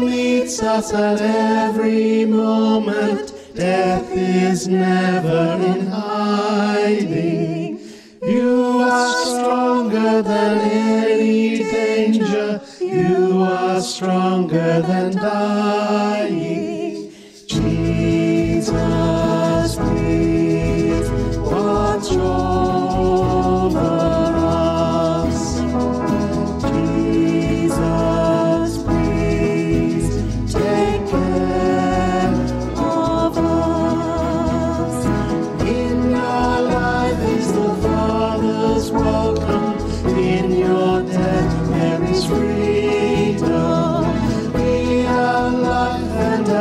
Meets us at every moment. Death is never in hiding. You are stronger than any danger. You are stronger than dying.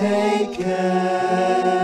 taken.